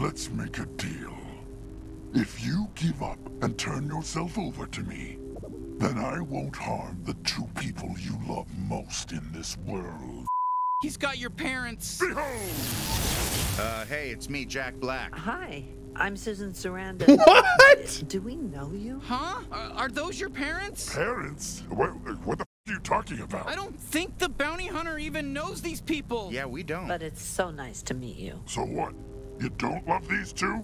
Let's make a deal. If you give up and turn yourself over to me, then I won't harm the two people you love most in this world. He's got your parents. Behold! Uh, hey, it's me, Jack Black. Hi, I'm Susan Sarandon. What? Do we know you? Huh? Are, are those your parents? Parents? What, what the f are you talking about? I don't think the bounty hunter even knows these people. Yeah, we don't. But it's so nice to meet you. So what? You don't love these two?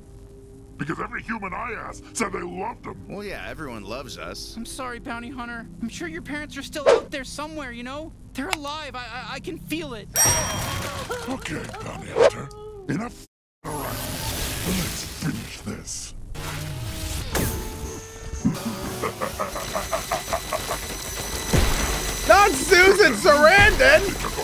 Because every human I asked said they loved them. Well, yeah, everyone loves us. I'm sorry, bounty hunter. I'm sure your parents are still out there somewhere, you know? They're alive. I, I, I can feel it. Okay, bounty hunter. Enough around. Let's finish this. Not Susan Sarandon!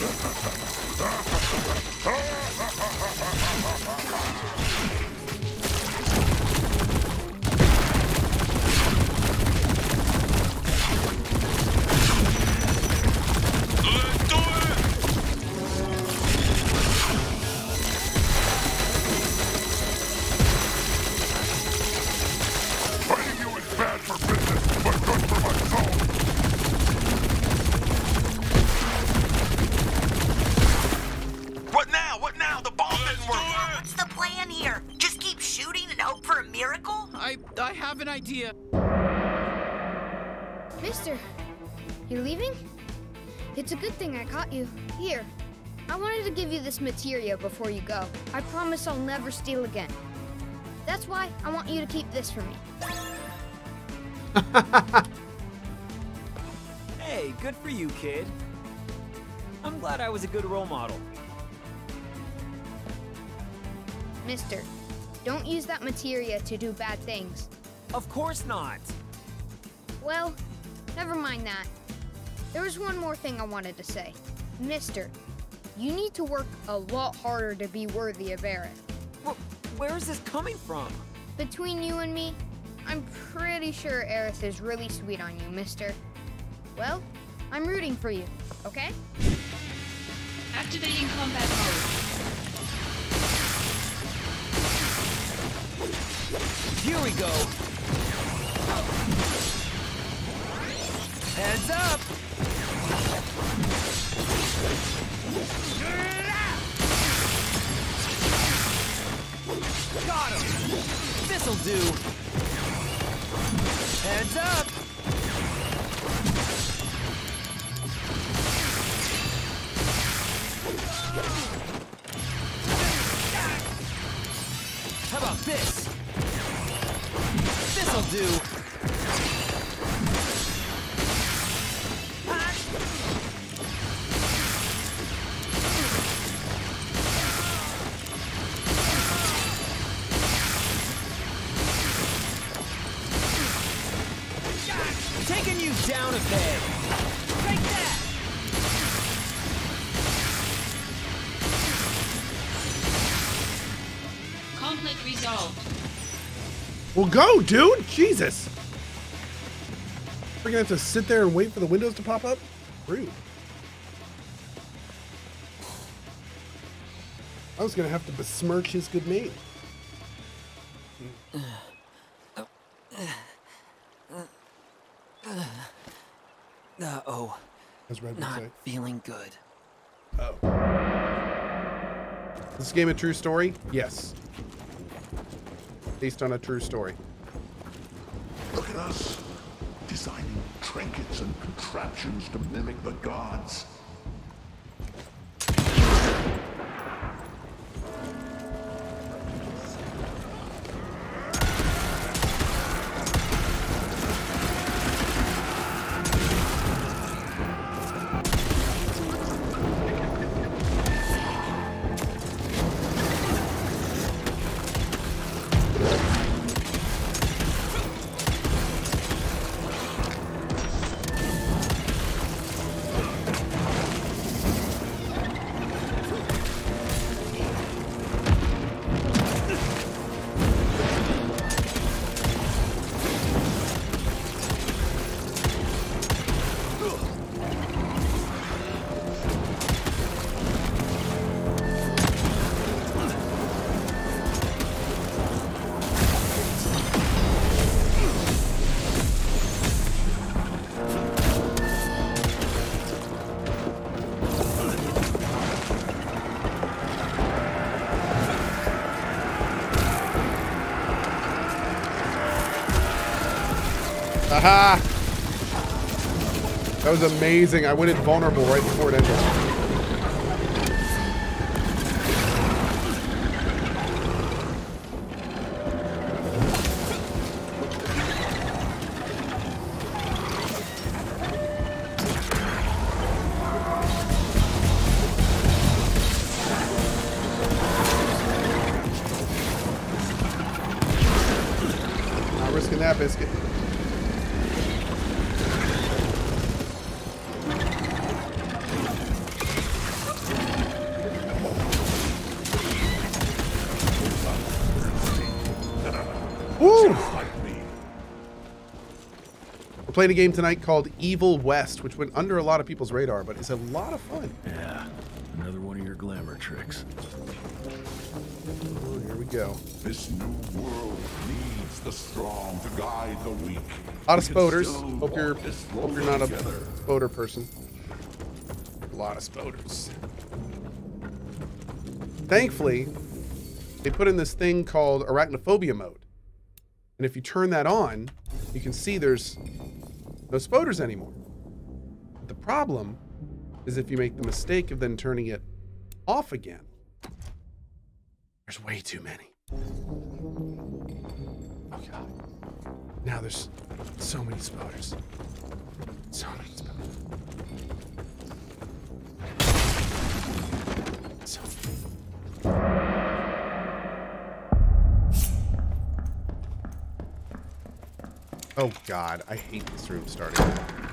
Let's give you this materia before you go. I promise I'll never steal again. That's why I want you to keep this for me. Hey, good for you, kid. I'm glad I was a good role model. Mister, don't use that materia to do bad things. Of course not. Well, never mind that. There was one more thing I wanted to say. Mister, you need to work a lot harder to be worthy of Aerith. Wh- where is this coming from? Between you and me, I'm pretty sure Aerith is really sweet on you, mister. Well, I'm rooting for you, okay? Activating combat mode. Here we go. This'll do. Heads up. Resolved. Well, go, dude! Jesus! We're gonna have to sit there and wait for the windows to pop up? Rude. I was gonna have to besmirch his good name. Uh oh. As Red Not say. feeling good. Oh. Is this game a true story? Yes. Based on a true story. Look at us, designing trinkets and contraptions to mimic the gods. That was amazing. I went invulnerable right before it ended. We're playing a game tonight called Evil West, which went under a lot of people's radar, but it's a lot of fun. Yeah, another one of your glamour tricks. Oh, here we go. This new world needs the strong to guide the weak. A lot of We spoders. Hope you're, hope you're not a together. spoder person. A lot of spoders. Thankfully, they put in this thing called arachnophobia mode. And if you turn that on, you can see there's no spoders anymore. But the problem is if you make the mistake of then turning it off again, there's way too many. Oh god. Now there's so many spoders. So many spoders. So many. Oh god, I hate this room starting.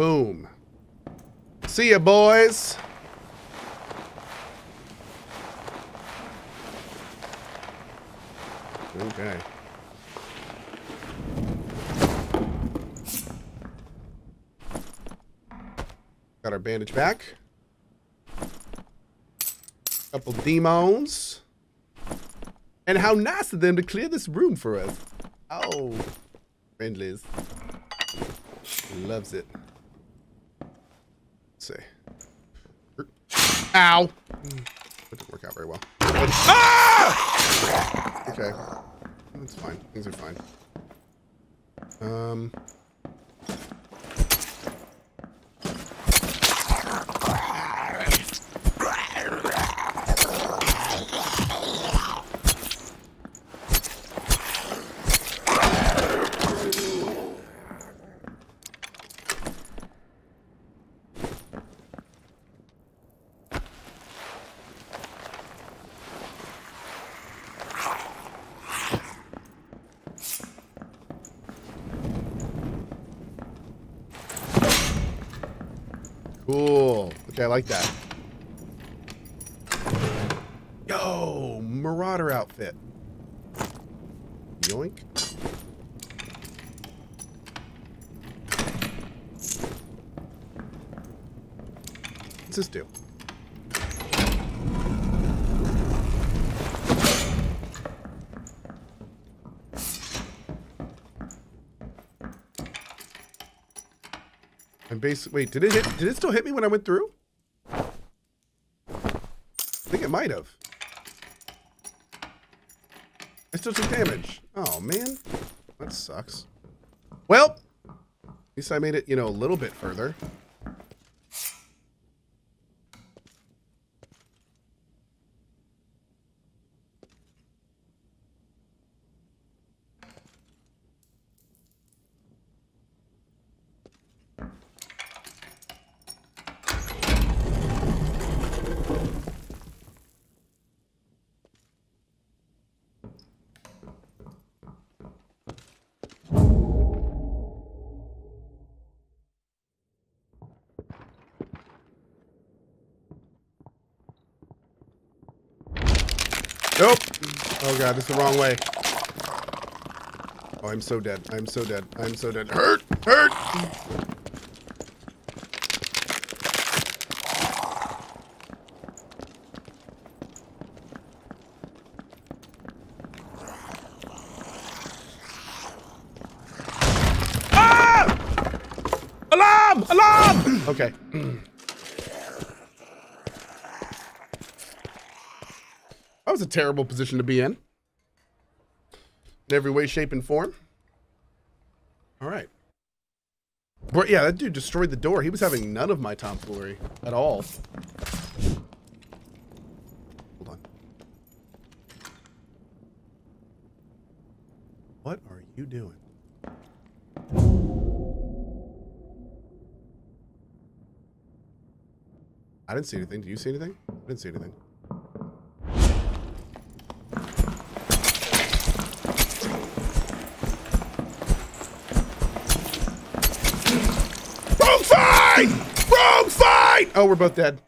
Boom. See ya, boys. Okay. Got our bandage back. Couple demons. And how nice of them to clear this room for us. Oh, friendlies. Loves it. Let's see. Ow! That didn't work out very well. Ah! Okay. That's fine. Things are fine. Um. Cool. Okay, I like that. Yo, Marauder outfit. Yoink. What's this do? Base. Wait, did it hit? Did it still hit me when I went through? I think it might have. I still took damage. Oh man, that sucks. Well, at least I made it, you know, a little bit further. Nope. Oh god, this is the wrong way. Oh, I'm so dead. I'm so dead. I'm so dead. Hurt! Hurt! Ah! Alarm! Alarm! Okay. Was a terrible position to be in. In every way, shape, and form. All right. But yeah, that dude destroyed the door. He was having none of my tomfoolery at all. Hold on. What are you doing? I didn't see anything. Did you see anything? I didn't see anything. Wrong side! Wrong side! Oh, we're both dead.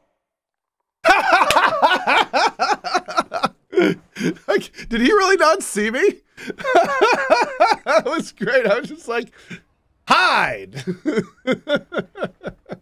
like, did he really not see me? that was great. I was just like, hide.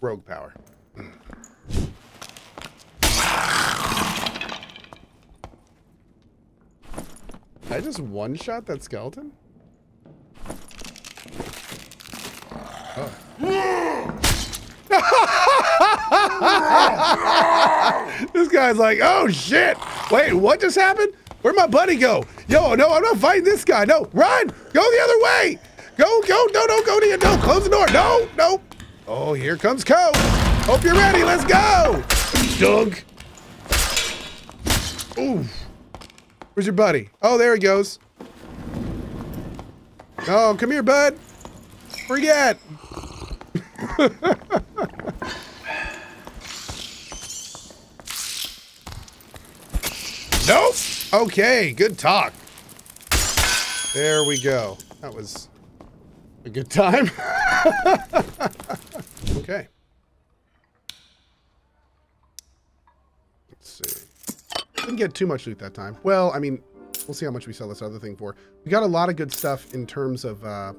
Rogue power. I just one shot that skeleton? Oh. this guy's like, oh shit. Wait, what just happened? Where'd my buddy go? Yo, no, I'm not fighting this guy. No, run! Go the other way! Go, go, no, no, go to your, no, close the door. No, no. Oh, here comes Co. Hope you're ready. Let's go. Doug. Ooh. Where's your buddy? Oh, there he goes. Oh, come here, bud. Where you at? nope. Okay, good talk. There we go. That was a good time. okay. Let's see. Didn't get too much loot that time. Well, I mean, we'll see how much we sell this other thing for. We got a lot of good stuff in terms of uh,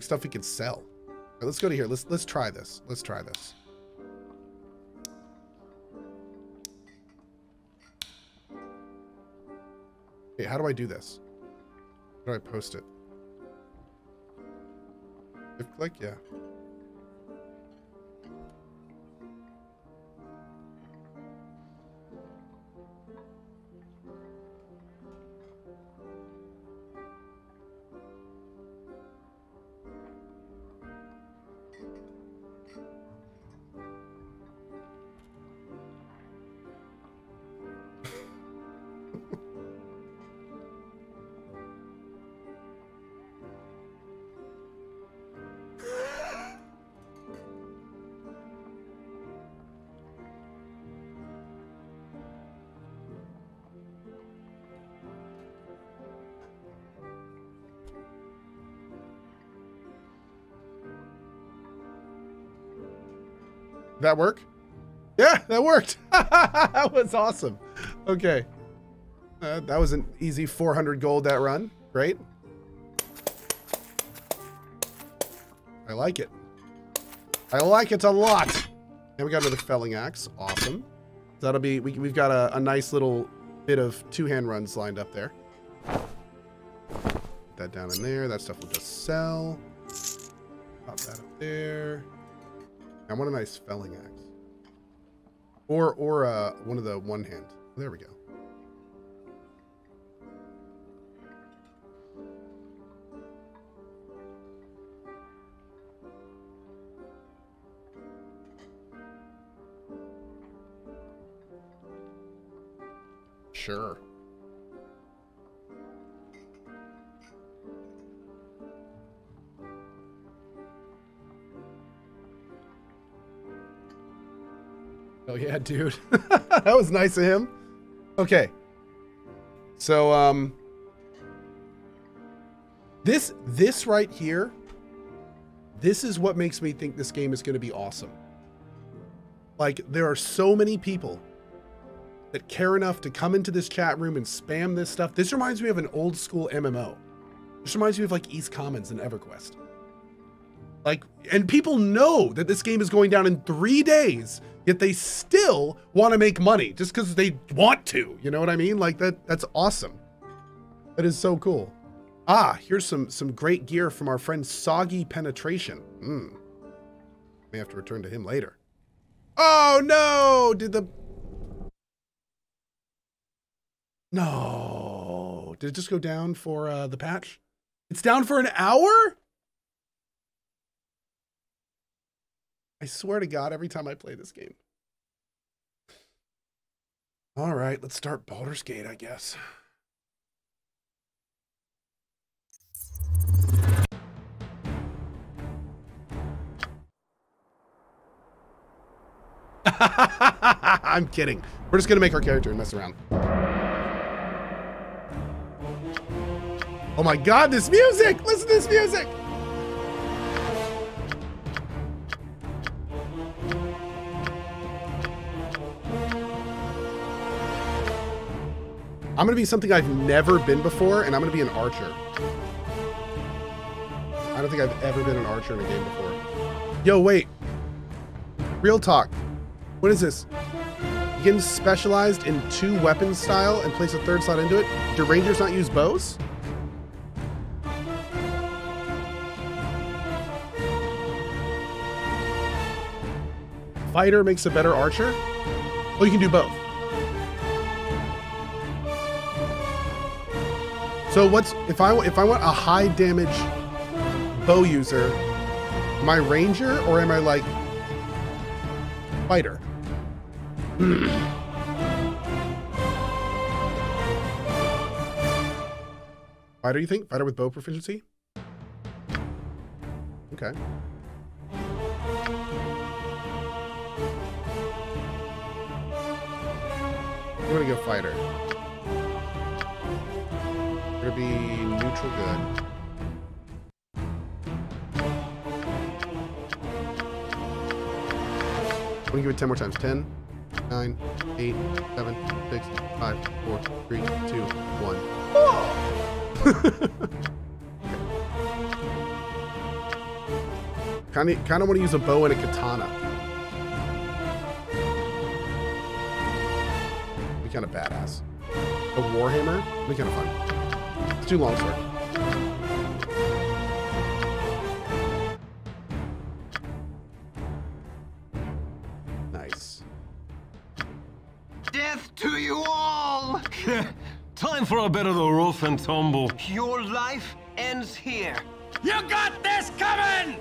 stuff we can sell. Right, let's go to here. Let's let's try this. Let's try this. Okay, how do I do this? How do I post it? If click, yeah. That work? Yeah, that worked. that was awesome. Okay. Uh, that was an easy 400 gold that run. Great. I like it. I like it a lot. And we got another felling axe. Awesome. That'll be, we, we've got a, a nice little bit of two-hand runs lined up there. Put that down in there. That stuff will just sell. Pop that up there. I want a nice felling axe. Or or uh, one of the one hand. There we go. Sure. Oh yeah, dude. that was nice of him. Okay. So um this this right here this is what makes me think this game is going to be awesome. Like there are so many people that care enough to come into this chat room and spam this stuff. This reminds me of an old school MMO. This reminds me of like East Commons and EverQuest. Like, and people know that this game is going down in three days, yet they still want to make money just because they want to. You know what I mean? Like that. That's awesome. That is so cool. Ah, here's some some great gear from our friend Soggy Penetration. Hmm. May have to return to him later. Oh no! Did the No. Did it just go down for uh, the patch? It's down for an hour? I swear to God, every time I play this game. All right, let's start Baldur's Gate, I guess. I'm kidding. We're just gonna make our character and mess around. Oh my god, this music! Listen to this music! I'm gonna be something I've never been before, and I'm gonna be an archer. I don't think I've ever been an archer in a game before. Yo, wait. Real talk. What is this? Begin specialized in two weapon style and place a third slot into it. Do rangers not use bows? Fighter makes a better archer? Oh, you can do both. So what's if I if I want a high damage bow user, am I ranger or am I like fighter? Fighter, you think? Fighter with bow proficiency? Okay. I'm gonna go fighter. We're gonna be neutral good. I'm gonna give it 10 more times. 10, 9, 8, 7, 6, 5, 4, 3, 2, 1. Kind of, kind of want to use a bow and a katana. Be kind of badass. A warhammer. Be kind of fun. Let's do longsword. Nice. Death to you all! Time for a bit of the rough and tumble. Your life ends here. You got this coming!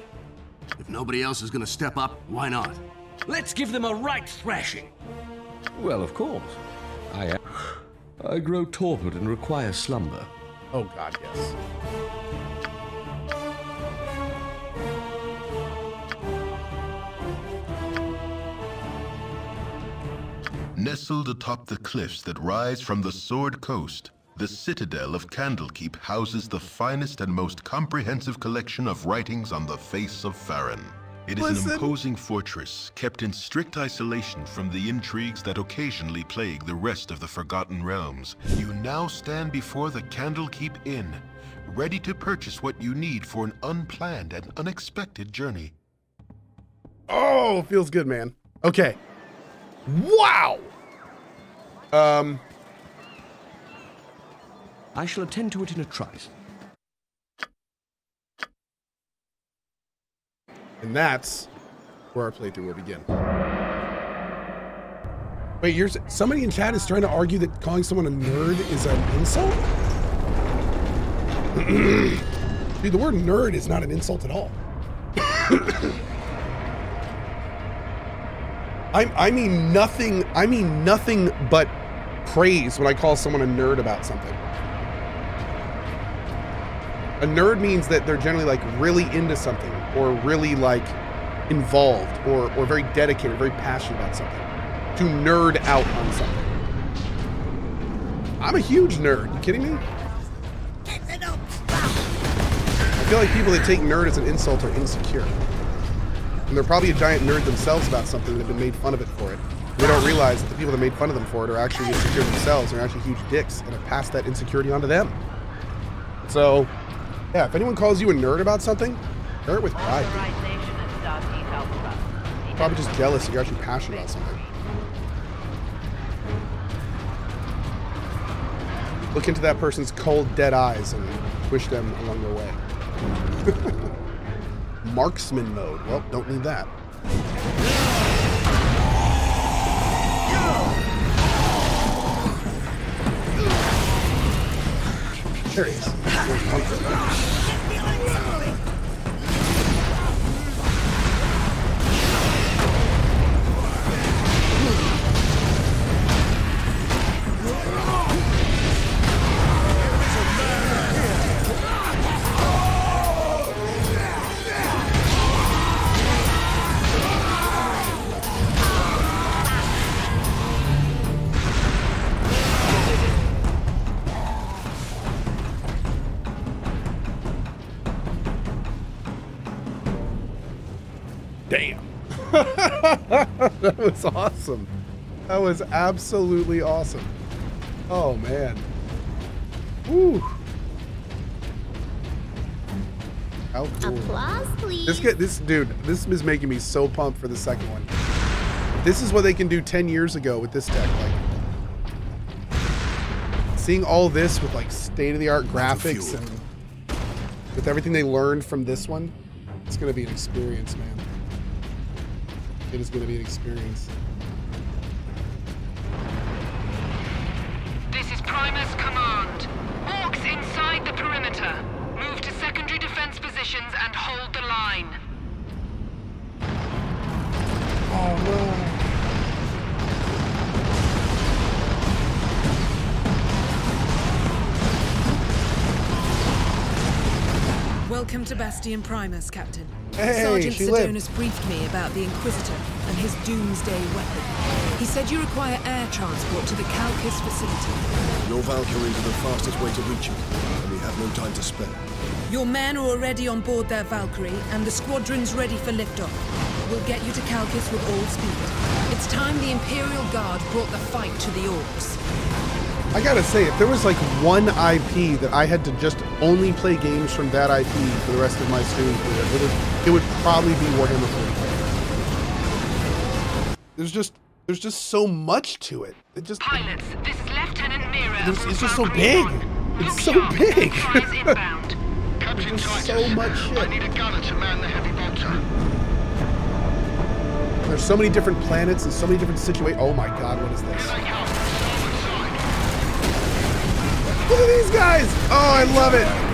If nobody else is gonna step up, why not? Let's give them a right thrashing. Well, of course. I am. I grow torpid and require slumber. Oh god, yes. Nestled atop the cliffs that rise from the Sword Coast, the citadel of Candlekeep houses the finest and most comprehensive collection of writings on the face of Faerûn. It is Listen. an imposing fortress, kept in strict isolation from the intrigues that occasionally plague the rest of the Forgotten Realms. You now stand before the Candlekeep Inn, ready to purchase what you need for an unplanned and unexpected journey. Oh, feels good, man. Okay. Wow. Um. I shall attend to it in a trice. And that's where our playthrough will begin. Wait, you're somebody in chat is trying to argue that calling someone a nerd is an insult? Dude, the word nerd is not an insult at all. I, I mean nothing. I mean nothing but praise when I call someone a nerd about something. A nerd means that they're generally like really into something or really like involved or, or very dedicated, very passionate about something. To nerd out on something. I'm a huge nerd. You kidding me? I feel like people that take nerd as an insult are insecure. And they're probably a giant nerd themselves about something that have been made fun of it for it. They don't realize that the people that made fun of them for it are actually insecure themselves are actually huge dicks and have passed that insecurity onto them. So, yeah, if anyone calls you a nerd about something, share with pride. Probably just jealous you're actually passionate about something. Look into that person's cold, dead eyes and wish them along their way. Marksman mode. Well, don't need that. There he is. Damn. that was awesome. That was absolutely awesome. Oh man. Woo. How cool. Applause, please. This get this dude, this is making me so pumped for the second one. This is what they can do 10 years ago with this tech. Like seeing all this with like state-of-the-art graphics and with everything they learned from this one, it's gonna be an experience, man. It is gonna be an experience. This is Primus Command. Orks inside the perimeter. Move to secondary defense positions and hold the line. Oh no. Welcome to Bastion Primus, Captain. Hey, Sergeant she lived. Sidonus briefed me about the Inquisitor and his doomsday weapon. He said you require air transport to the Calcus facility. Your Valkyries are the fastest way to reach it, and we have no time to spare. Your men are already on board their Valkyrie, and the squadron's ready for liftoff. We'll get you to Calcus with all speed. It's time the Imperial Guard brought the fight to the Orks. I gotta say, if there was like one IP that I had to just only play games from that IP for the rest of my student career, it would, it would probably be Warhammer 40k. There's just there's just so much to it. It just Pilots, this is Lieutenant Mira. there's, it's just so big. It's so big. There's so much shit. I need a gunner to man the heavy bolter. There's so many different planets and so many different situations. Oh my god, what is this? Look at these guys! Oh, I love it!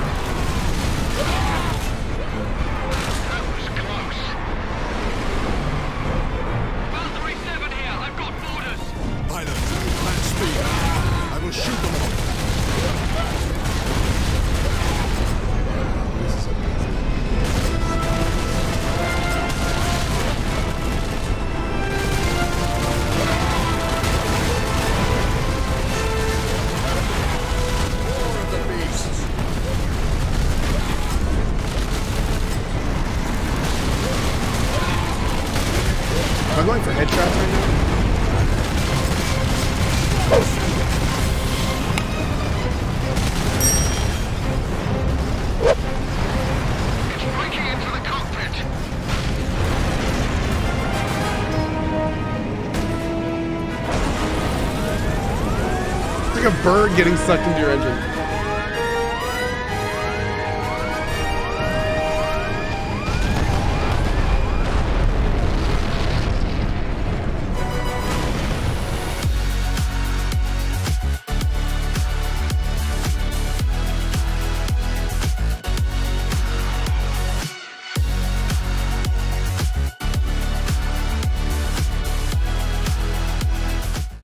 Going for headshots right now? It's like a bird getting sucked into your engine.